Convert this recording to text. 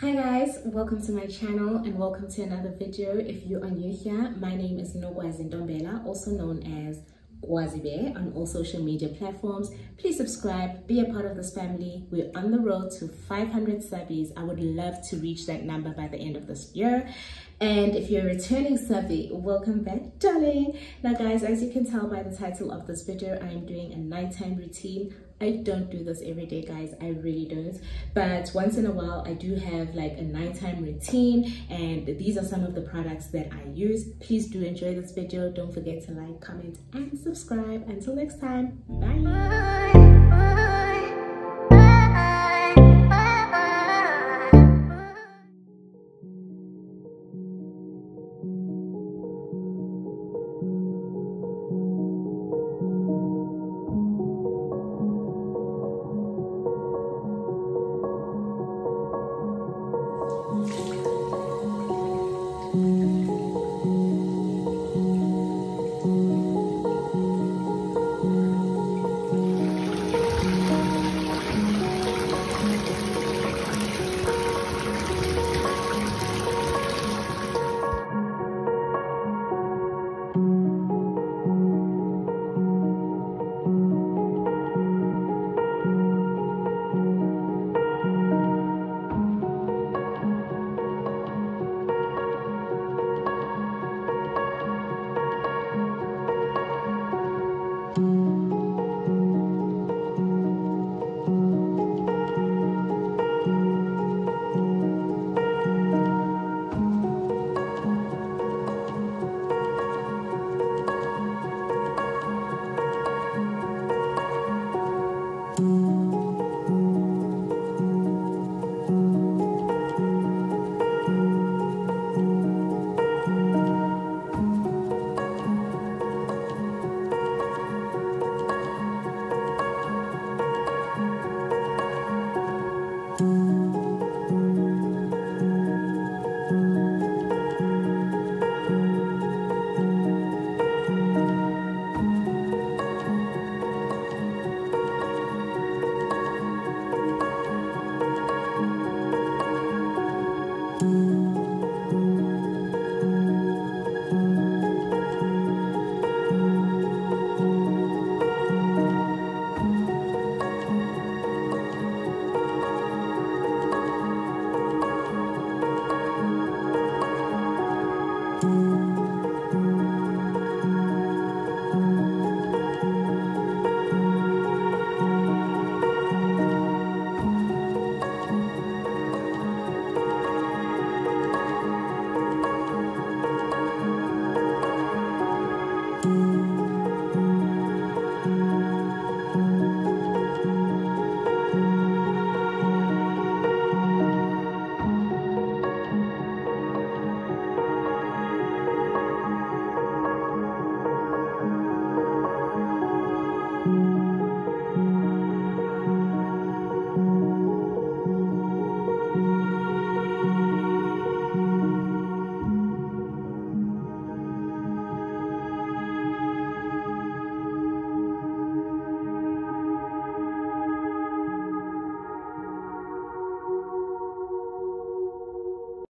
Hi guys, welcome to my channel and welcome to another video. If you are new here, my name is Nogwazi Ndombela, also known as Kwazeybear on all social media platforms. Please subscribe, be a part of this family. We're on the road to 500 subbies. I would love to reach that number by the end of this year. And if you're a returning subby, welcome back, darling. Now guys, as you can tell by the title of this video, I am doing a nighttime routine. I don't do this every day, guys. I really don't. But once in a while, I do have like a nighttime routine. And these are some of the products that I use. Please do enjoy this video. Don't forget to like, comment, and subscribe. Until next time, bye.